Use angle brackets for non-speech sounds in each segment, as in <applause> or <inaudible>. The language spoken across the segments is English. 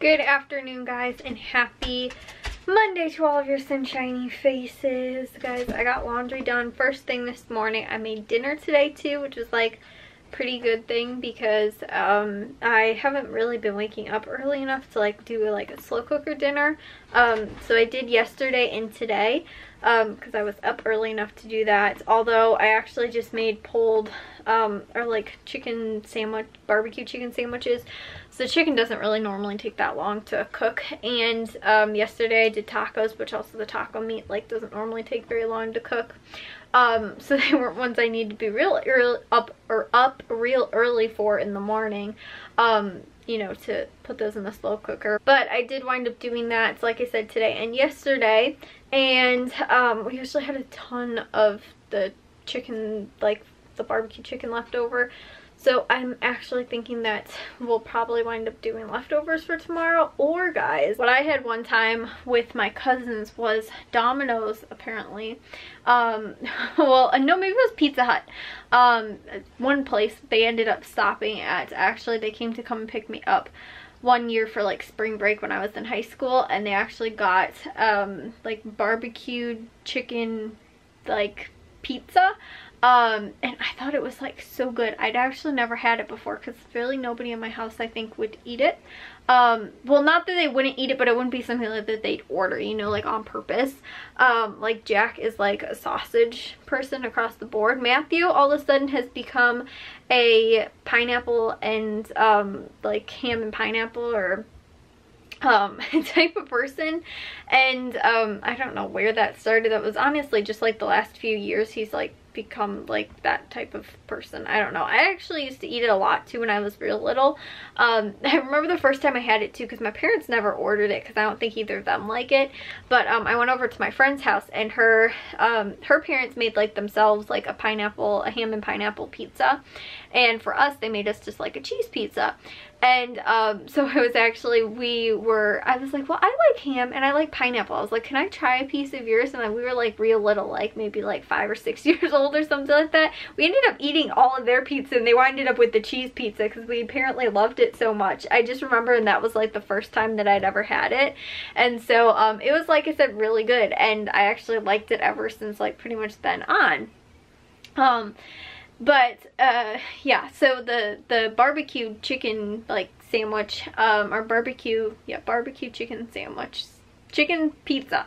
Good afternoon, guys, and happy Monday to all of your sunshiny faces. Guys, I got laundry done first thing this morning. I made dinner today, too, which was, like, pretty good thing because um, I haven't really been waking up early enough to, like, do, like, a slow cooker dinner. Um, so I did yesterday and today because um, I was up early enough to do that. Although I actually just made pulled um, or like chicken sandwich, barbecue chicken sandwiches. So chicken doesn't really normally take that long to cook. And um, yesterday I did tacos, which also the taco meat like doesn't normally take very long to cook. Um, <laughs> so they weren't ones I need to be real early, up or up real early for in the morning. Um, you know, to put those in the slow cooker. But I did wind up doing that, like I said, today and yesterday. And um, we actually had a ton of the chicken, like the barbecue chicken left over. So I'm actually thinking that we'll probably wind up doing leftovers for tomorrow. Or guys, what I had one time with my cousins was Domino's apparently. Um, <laughs> well, no, maybe it was Pizza Hut. Um, one place they ended up stopping at. Actually, they came to come and pick me up one year for like spring break when I was in high school and they actually got um, like barbecued chicken like pizza um, and I thought it was like so good. I'd actually never had it before because really nobody in my house I think would eat it. Um, well not that they wouldn't eat it but it wouldn't be something like that they'd order, you know, like on purpose. Um, like Jack is like a sausage person across the board. Matthew all of a sudden has become a pineapple and um, like ham and pineapple or um <laughs> type of person and um i don't know where that started that was honestly just like the last few years he's like become like that type of person. I don't know. I actually used to eat it a lot too when I was real little. Um, <laughs> I remember the first time I had it too because my parents never ordered it because I don't think either of them like it. But um, I went over to my friend's house and her um, her parents made like themselves like a pineapple, a ham and pineapple pizza. And for us, they made us just like a cheese pizza. And um, <laughs> so I was actually, we were, I was like, well, I like ham and I like pineapple. I was like, can I try a piece of yours? And we were like real little, like maybe like five or six <laughs> years old or something like that. We ended up eating all of their pizza and they winded up with the cheese pizza because we apparently loved it so much. I just remember and that was like the first time that I'd ever had it. And so um, it was, like I said, really good. And I actually liked it ever since like pretty much then on. Um, but uh yeah so the the barbecue chicken like sandwich um or barbecue yeah barbecue chicken sandwich chicken pizza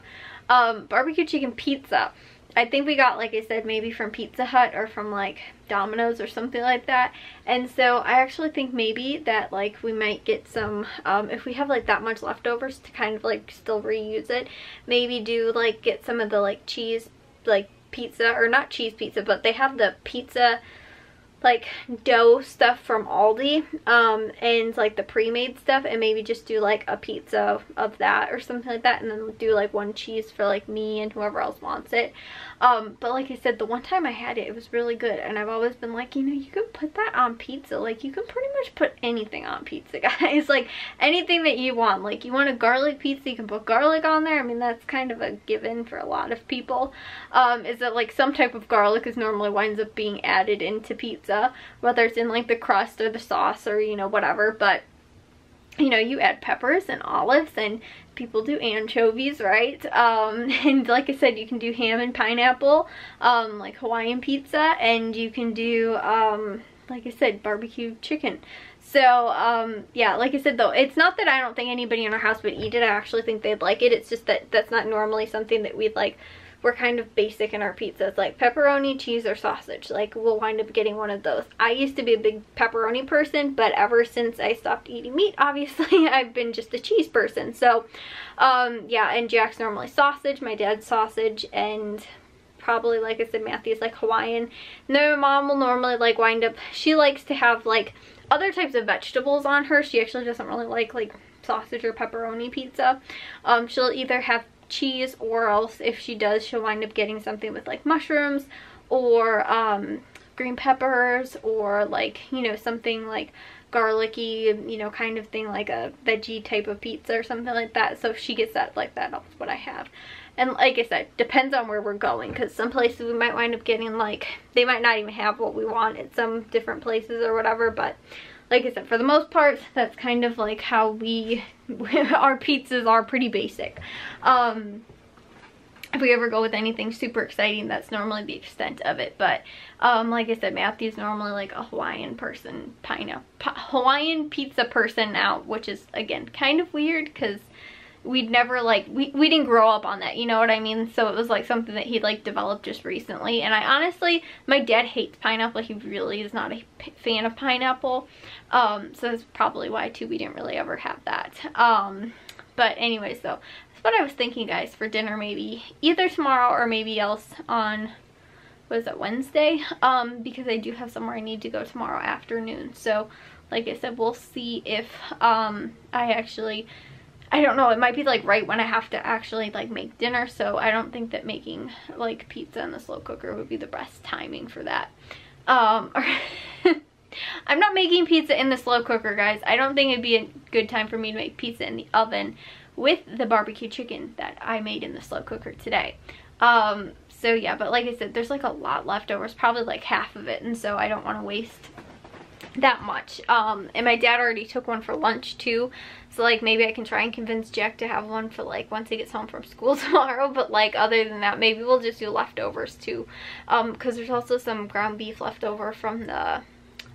um barbecue chicken pizza I think we got, like I said, maybe from Pizza Hut or from like Domino's or something like that. And so I actually think maybe that like we might get some, um, if we have like that much leftovers to kind of like still reuse it, maybe do like get some of the like cheese, like pizza or not cheese pizza but they have the pizza like dough stuff from Aldi um, and like the pre-made stuff and maybe just do like a pizza of that or something like that and then do like one cheese for like me and whoever else wants it. Um, but like I said, the one time I had it, it was really good and I've always been like, you know, you can put that on pizza. Like you can pretty much put anything on pizza, <laughs> guys. like anything that you want. Like you want a garlic pizza, you can put garlic on there. I mean, that's kind of a given for a lot of people. Um, is that like some type of garlic is normally winds up being added into pizza pizza, whether it's in like the crust or the sauce or, you know, whatever. But, you know, you add peppers and olives and people do anchovies, right? Um, <laughs> and like I said, you can do ham and pineapple, um, like Hawaiian pizza, and you can do, um, like I said, barbecue chicken. So, um, yeah, like I said though, it's not that I don't think anybody in our house would eat it. I actually think they'd like it. It's just that that's not normally something that we'd like we're kind of basic in our pizzas like pepperoni cheese or sausage. Like we'll wind up getting one of those. I used to be a big pepperoni person but ever since i stopped eating meat <laughs> obviously i've been just a cheese person. So um yeah and jack's normally sausage my dad's sausage and probably like i said matthew's like hawaiian. And then mom will normally like wind up she likes to have like other types of vegetables on her. She actually doesn't really like like sausage or pepperoni pizza. Um she'll either have cheese or else if she does she'll wind up getting something with like mushrooms or um, green peppers or like you know something like garlicky you know kind of thing like a veggie type of pizza or something like that. So if she gets that like that that's what I have. And like I said depends on where we're going because some places we might wind up getting like they might not even have what we want at some different places or whatever but like I said, for the most part, that's kind of like how we, <laughs> our pizzas are pretty basic. Um, if we ever go with anything super exciting, that's normally the extent of it. But um, like I said, Matthew's normally like a Hawaiian person, pineapple, Hawaiian pizza person now, which is again kind of weird because we'd never like we, we didn't grow up on that you know what i mean? So it was like something that he like developed just recently. And i honestly my dad hates pineapple. He really is not a fan of pineapple. Um so that's probably why too we didn't really ever have that. Um but anyways though that's what i was thinking guys for dinner maybe either tomorrow or maybe else on what is it wednesday? Um because i do have somewhere i need to go tomorrow afternoon. So like i said we'll see if um i actually I don't know, it might be like right when I have to actually like make dinner, so I don't think that making like pizza in the slow cooker would be the best timing for that. Um, <laughs> I'm not making pizza in the slow cooker, guys. I don't think it'd be a good time for me to make pizza in the oven with the barbecue chicken that I made in the slow cooker today. Um, so yeah, but like I said, there's like a lot leftovers, probably like half of it, and so I don't want to waste that much. Um, and my dad already took one for lunch too, so like maybe I can try and convince Jack to have one for like once he gets home from school <laughs> tomorrow. But like other than that, maybe we'll just do leftovers too. Um, because there's also some ground beef left over from the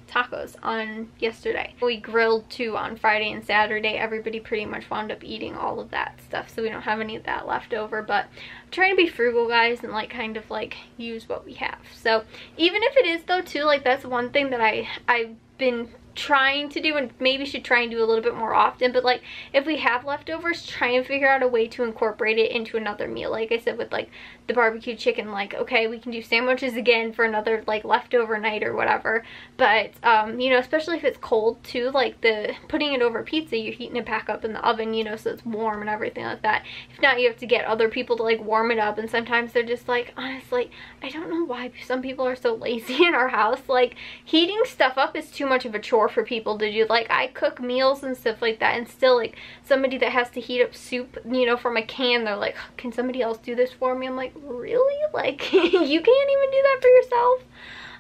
tacos on yesterday. We grilled too on Friday and Saturday. Everybody pretty much wound up eating all of that stuff. So we don't have any of that left over. But I'm trying to be frugal guys and like kind of like use what we have. So even if it is though too, like that's one thing that I, I've been trying to do and maybe should try and do a little bit more often but like if we have leftovers try and figure out a way to incorporate it into another meal. Like I said with like the barbecue chicken like okay we can do sandwiches again for another like leftover night or whatever. But um you know especially if it's cold too like the putting it over pizza you're heating it back up in the oven you know so it's warm and everything like that. If not you have to get other people to like warm it up and sometimes they're just like honestly I don't know why some people are so lazy <laughs> in our house. Like heating stuff up is too much of a chore for people to do. Like I cook meals and stuff like that and still like somebody that has to heat up soup, you know, from a can, they're like, can somebody else do this for me? I'm like, really? Like <laughs> you can't even do that for yourself?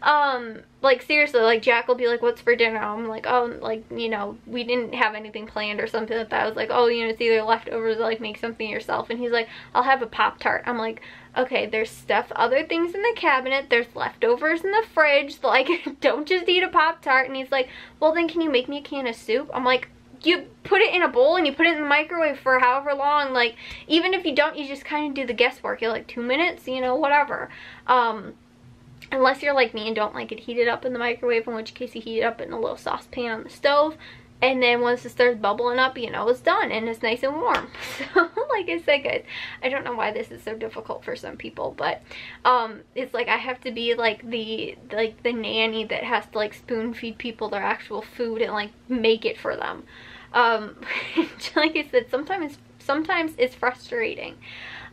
Um like seriously like jack will be like what's for dinner? I'm like oh like you know we didn't have anything planned or something like that. I was like oh you know it's either leftovers or like make something yourself. And he's like i'll have a pop tart i'm like okay, there's stuff, other things in the cabinet, there's leftovers in the fridge, <laughs> like, don't just eat a Pop-Tart, and he's like, well then can you make me a can of soup? I'm like, you put it in a bowl and you put it in the microwave for however long, like, even if you don't, you just kind of do the guesswork, you're like, two minutes, you know, whatever. Um, unless you're like me and don't like it heated up in the microwave, in which case you heat it up in a little saucepan on the stove, and then once it starts bubbling up you know it's done and it's nice and warm. <laughs> So like i said guys i don't know why this is so difficult for some people but um it's like i have to be like the like the nanny that has to like spoon feed people their actual food and like make it for them. Um <laughs> like i said sometimes sometimes it's frustrating.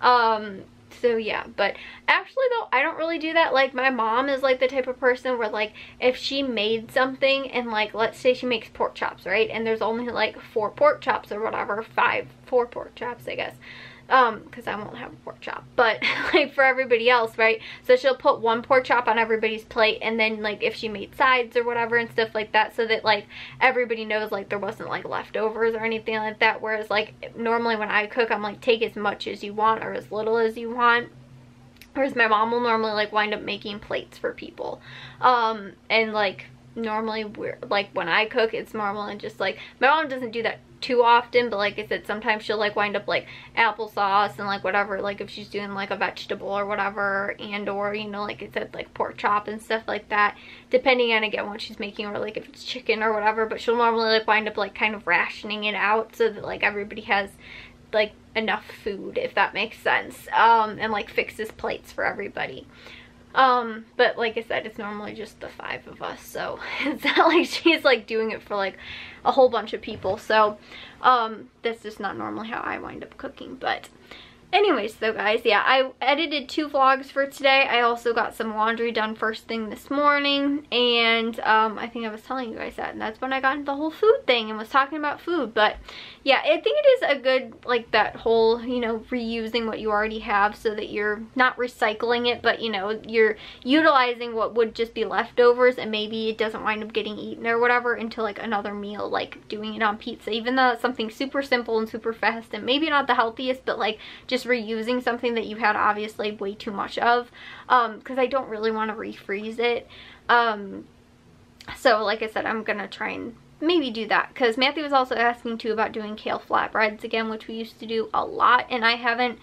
Um so yeah but actually though i don't really do that. Like my mom is like the type of person where like if she made something and like let's say she makes pork chops right? And there's only like four pork chops or whatever five four pork chops i guess um because i won't have a pork chop but <laughs> like for everybody else right? So she'll put one pork chop on everybody's plate and then like if she made sides or whatever and stuff like that so that like everybody knows like there wasn't like leftovers or anything like that. Whereas like normally when i cook i'm like take as much as you want or as little as you want. Whereas my mom will normally like wind up making plates for people. Um and like normally we're like when I cook it's normal and just like my mom doesn't do that too often but like I said sometimes she'll like wind up like applesauce and like whatever like if she's doing like a vegetable or whatever and or you know like I said like pork chop and stuff like that depending on again what she's making or like if it's chicken or whatever but she'll normally like wind up like kind of rationing it out so that like everybody has like enough food if that makes sense um and like fixes plates for everybody um, but like I said, it's normally just the five of us, so <laughs> it's not like she's like doing it for like a whole bunch of people. So, um, that's just not normally how I wind up cooking, but anyways though guys yeah i edited two vlogs for today. I also got some laundry done first thing this morning and um, i think i was telling you guys that and that's when i got into the whole food thing and was talking about food but yeah i think it is a good like that whole you know reusing what you already have so that you're not recycling it but you know you're utilizing what would just be leftovers and maybe it doesn't wind up getting eaten or whatever into like another meal like doing it on pizza even though it's something super simple and super fast and maybe not the healthiest but like just reusing something that you've had obviously way too much of because um, I don't really want to refreeze it. Um, so like I said, I'm going to try and maybe do that because Matthew was also asking too about doing kale flatbreads again, which we used to do a lot and I haven't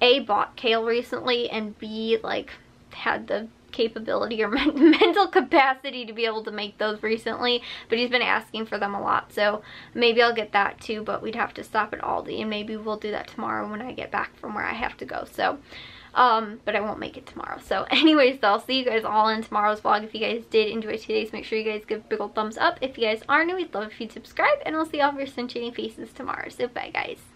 A, bought kale recently and B, like had the capability or <laughs> mental capacity to be able to make those recently, but he's been asking for them a lot, so maybe I'll get that too, but we'd have to stop at Aldi, and maybe we'll do that tomorrow when I get back from where I have to go, so... Um, but I won't make it tomorrow. So <laughs> anyways, I'll see you guys all in tomorrow's vlog. If you guys did enjoy today's, make sure you guys give a big old thumbs up. If you guys are new, we'd love if you'd subscribe, and I'll see all of your sunshiny faces tomorrow. So bye, guys.